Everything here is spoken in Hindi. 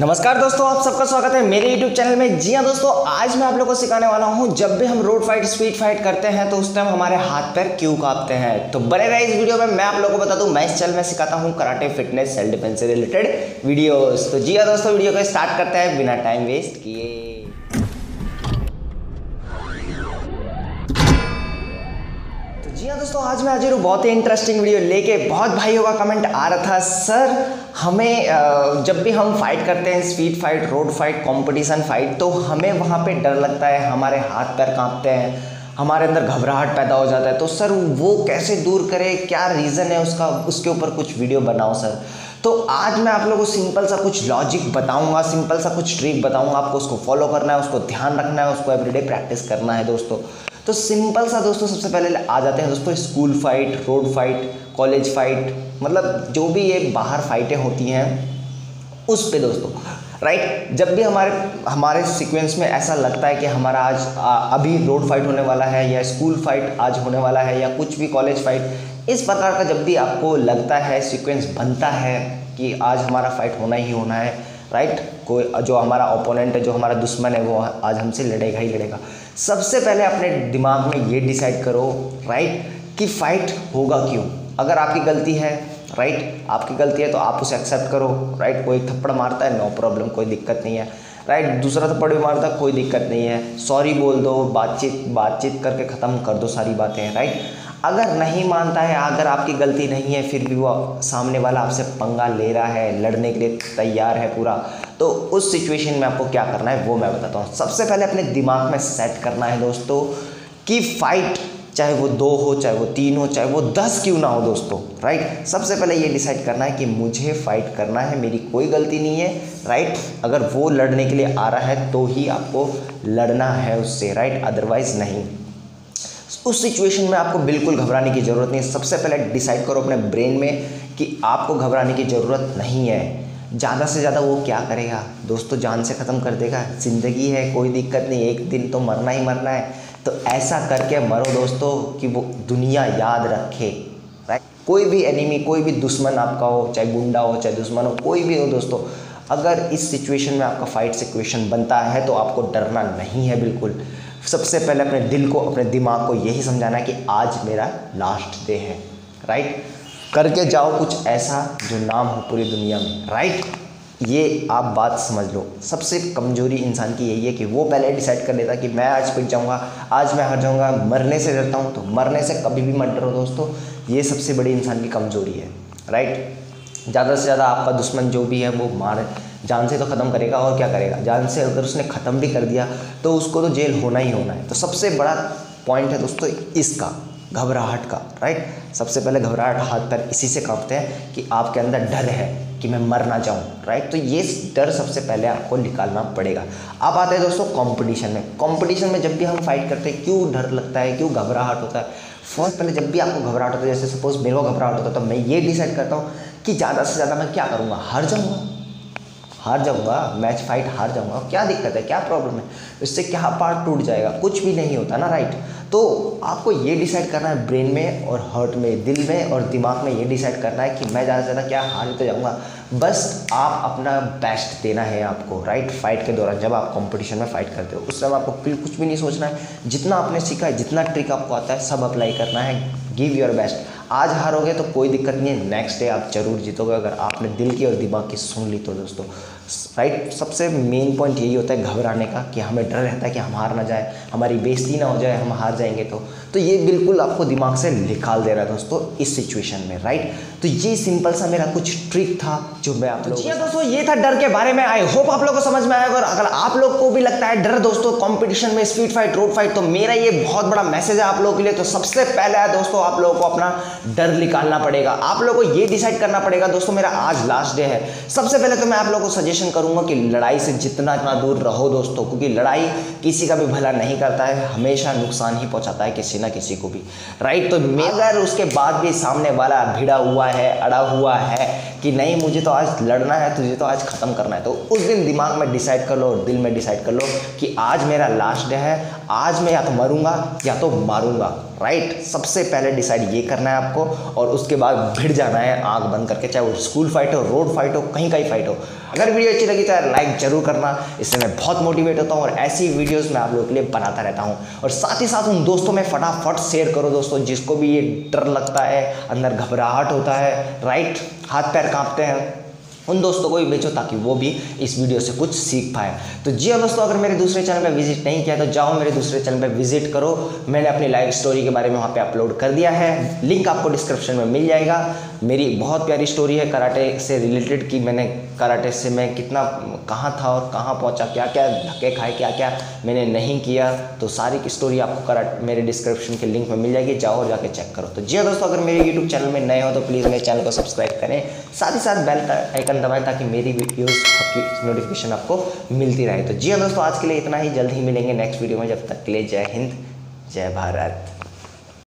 नमस्कार दोस्तों, आप सबका स्वागत है मेरे YouTube चैनल में। जी हाँ दोस्तों, आज मैं आप लोगों को सिखाने वाला हूँ, जब भी हम रोड फाइट स्पीड फाइट करते हैं तो उस टाइम हमारे हाथ पैर क्यों कांपते हैं? तो बने रहे इस वीडियो में, मैं आप लोगों को बता दूँ, मैं इस चैनल में सिखाता हूँ कराटे फिटनेस सेल्फ डिफेंस से रिलेटेड वीडियोस तो जी हाँ दोस्तों वीडियो को स्टार्ट करते हैं, बिना टाइम वेस्ट किए। तो जी हाँ दोस्तों, आज मैं हाजिर हूँ बहुत ही इंटरेस्टिंग वीडियो लेके। बहुत भाइयों का कमेंट आ रहा था, सर, हमें जब भी हम फाइट करते हैं speed fight road fight competition fight तो हमें वहाँ पे डर लगता है, हमारे हाथ पैर कांपते हैं, हमारे अंदर घबराहट पैदा हो जाता है। तो सर, वो कैसे दूर करें? क्या रीज़न है उसका? उसके ऊपर कुछ वीडियो बनाओ सर। तो आज मैं आप लोगों को सिंपल सा कुछ लॉजिक बताऊँगा सिंपल सा कुछ ट्रिक बताऊँगा, आपको उसको फॉलो करना है, उसको ध्यान रखना है, उसको एवरीडे प्रैक्टिस करना है दोस्तों। तो सिंपल सा दोस्तों सबसे पहले आ जाते हैं दोस्तों school fight road fight college fight मतलब जो भी ये बाहर फाइटें होती हैं उस पे दोस्तों राइट जब भी हमारे हमारे सीक्वेंस में ऐसा लगता है कि हमारा आज आ, अभी रोड फाइट होने वाला है या स्कूल फाइट आज होने वाला है या कुछ भी कॉलेज फाइट इस प्रकार का जब भी आपको लगता है सीक्वेंस बनता है कि आज हमारा फाइट होना ही होना है राइट कोई जो हमारा ओपोनेंट है, जो हमारा दुश्मन है, वो आज हमसे लड़ेगा ही लड़ेगा। सबसे पहले अपने दिमाग में ये डिसाइड करो राइट कि फाइट होगा क्यों? अगर आपकी गलती है राइट आपकी गलती है तो आप उसे एक्सेप्ट करो राइट कोई थप्पड़ मारता है नो प्रॉब्लम कोई दिक्कत नहीं है। राइट दूसरा थप्पड़ भी मारता कोई दिक्कत नहीं है। सॉरी बोल दो, बातचीत बातचीत करके ख़त्म कर दो सारी बातें राइट अगर नहीं मानता है, अगर आपकी गलती नहीं है, फिर भी वो सामने वाला आपसे पंगा ले रहा है, लड़ने के लिए तैयार है पूरा। तो उस सिचुएशन में आपको क्या करना है, वो मैं बताता हूँ। सबसे पहले अपने दिमाग में सेट करना है दोस्तों, कि फाइट चाहे वो दो हो, चाहे वो तीन हो, चाहे वो दस क्यों ना हो दोस्तों राइट सबसे पहले ये डिसाइड करना है कि मुझे फाइट करना है, मेरी कोई गलती नहीं है राइट अगर वो लड़ने के लिए आ रहा है तो ही आपको लड़ना है उससे राइट अदरवाइज़ नहीं। उस सिचुएशन में आपको बिल्कुल घबराने की ज़रूरत नहीं। है सबसे पहले डिसाइड करो अपने ब्रेन में कि आपको घबराने की ज़रूरत नहीं है। ज़्यादा से ज़्यादा वो क्या करेगा? दोस्तों जान से ख़त्म कर देगा। ज़िंदगी है, कोई दिक्कत नहीं। एक दिन तो मरना ही मरना है। तो ऐसा करके मरो दोस्तों कि वो दुनिया याद रखे। राइट कोई भी एनिमी कोई भी दुश्मन आपका हो, चाहे गुंडा हो, चाहे दुश्मन हो, कोई भी हो दोस्तों, अगर इस सिचुएशन में आपका फाइट सिचुएशन बनता है तो आपको डरना नहीं है बिल्कुल। सबसे पहले अपने दिल को, अपने दिमाग को यही समझाना कि आज मेरा लास्ट डे है राइट करके जाओ कुछ ऐसा जो नाम हो पूरी दुनिया में राइट ये आप बात समझ लो। सबसे कमज़ोरी इंसान की यही है कि वो पहले डिसाइड कर लेता कि मैं आज पिट जाऊँगा, आज मैं हार जाऊँगा, मरने से डरता हूँ तो मरने से कभी भी मत डरो दोस्तों। ये सबसे बड़ी इंसान की कमज़ोरी है राइट ज़्यादा से ज़्यादा आपका दुश्मन जो भी है वो मार। जान से तो ख़त्म करेगा और क्या करेगा? जान से अगर उसने ख़त्म भी कर दिया तो उसको तो जेल होना ही होना है। तो सबसे बड़ा पॉइंट है दोस्तों इसका, घबराहट का राइट सबसे पहले घबराहट हाथ पैर इसी से कांपते हैं कि आपके अंदर डर है कि मैं मर ना जाऊँ राइट तो ये डर सबसे पहले आपको निकालना पड़ेगा। अब आते हैं दोस्तों कंपटीशन में। कंपटीशन में जब भी हम फाइट करते हैं, क्यों डर लगता है, क्यों घबराहट होता है? फ़र्स्ट पहले जब भी आपको घबराहट होता है, जैसे सपोज़ मेरे को घबराहट होता है तो मैं ये डिसाइड करता हूँ कि ज़्यादा से ज़्यादा मैं क्या करूँगा? हार जाऊँगा। हार जाऊँगा मैच फाइट हार जाऊँगा। क्या दिक्कत है? क्या प्रॉब्लम है? इससे क्या पार्ट टूट जाएगा? कुछ भी नहीं होता ना राइट तो आपको ये डिसाइड करना है ब्रेन में और हार्ट में, दिल में और दिमाग में ये डिसाइड करना है कि मैं ज़्यादा से ज़्यादा क्या हार तो जाऊँगा। बस आप अपना बेस्ट देना है आपको राइट फाइट के दौरान जब आप कंपटीशन में फाइट करते हो, उस समय आपको कुछ भी नहीं सोचना है। जितना आपने सीखा है, जितना ट्रिक आपको आता है, सब अप्लाई करना है। गिव योर बेस्ट आज हारोगे तो कोई दिक्कत नहीं है। नेक्स्ट डे आप ज़रूर जीतोगे। अगर आपने दिल की और दिमाग की सुन ली तो दोस्तों राइट सबसे मेन पॉइंट यही होता है घबराने का कि हमें डर रहता है कि हम हार ना जाए हमारी बेइज्जती ना हो जाए हम हार जाएँगे तो। तो ये बिल्कुल आपको दिमाग से निकाल दे रहा है दोस्तों इस सिचुएशन में राइट तो ये सिंपल सा मेरा कुछ ट्रिक था जो मैं आप लोग दोस्तों ये था डर के बारे में। आई होप आप लोग को समझ में आएगा और अगर आप लोग को भी लगता है डर दोस्तों कॉम्पिटिशन में स्पीड फाइट रोड फाइट तो मेरा ये बहुत बड़ा मैसेज है आप लोगों के लिए। तो सबसे पहले है दोस्तों आप लोगों को अपना डर निकालना पड़ेगा। आप लोगों को ये डिसाइड करना पड़ेगा दोस्तों मेरा आज लास्ट डे है। सबसे पहले तो मैं आप लोगों को सजेशन करूँगा कि लड़ाई से जितना इतना दूर रहो दोस्तों, क्योंकि लड़ाई किसी का भी भला नहीं करता है, हमेशा नुकसान ही पहुंचाता है किसी ना किसी को भी। राइट तो अगर उसके बाद भी सामने वाला भिड़ा हुआ है, अड़ा हुआ है कि नहीं, मुझे तो आज लड़ना है, तुझे तो आज ख़त्म करना है तो उस दिन दिमाग में डिसाइड कर लो, दिल में डिसाइड कर लो कि आज मेरा लास्ट डे है, आज मैं या तो मरूँगा या तो मारूँगा। राइट सबसे पहले डिसाइड ये करना है आपको और उसके बाद भिड़ जाना है आग बंद करके, चाहे वो स्कूल फाइट हो रोड फाइट हो, कहीं का ही फाइट हो। अगर वीडियो अच्छी लगी तो यार लाइक ज़रूर करना। इससे मैं बहुत मोटिवेट होता हूँ और ऐसी वीडियोस मैं आप लोगों के लिए बनाता रहता हूँ। और साथ ही साथ उन दोस्तों में फटाफट शेयर करो दोस्तों, जिसको भी ये डर लगता है, अंदर घबराहट होता है राइट हाथ पैर कांपते हैं। उन दोस्तों को भी बेचो ताकि वो भी इस वीडियो से कुछ सीख पाए। तो जी हाँ दोस्तों, अगर मेरे दूसरे चैनल पर विज़िट नहीं किया तो जाओ मेरे दूसरे चैनल पर विज़िट करो। मैंने अपनी लाइफ स्टोरी के बारे में वहाँ पे अपलोड कर दिया है। लिंक आपको डिस्क्रिप्शन में मिल जाएगा। मेरी बहुत प्यारी स्टोरी है कराटे से रिलेटेड कि मैंने कराटे से मैं कितना, कहाँ था और कहाँ पहुँचा क्या क्या धक्के खाए क्या क्या मैंने नहीं किया तो सारी की स्टोरी आपको कराटे, मेरे डिस्क्रिप्शन के लिंक में मिल जाएगी, जाओ और जाके चेक करो। तो जी दोस्तों, अगर मेरे यूट्यूब चैनल में नए हो तो प्लीज़ मेरे चैनल को सब्सक्राइब करें। साथ ही साथ बेल आइकन दबाएँ, ताकि मेरी वीडियोज़ आपकी नोटिफिकेशन आपको मिलती रहे। तो जी दोस्तों, आज के लिए इतना ही। जल्द ही मिलेंगे नेक्स्ट वीडियो में। जब तक के लिए जय हिंद, जय भारत।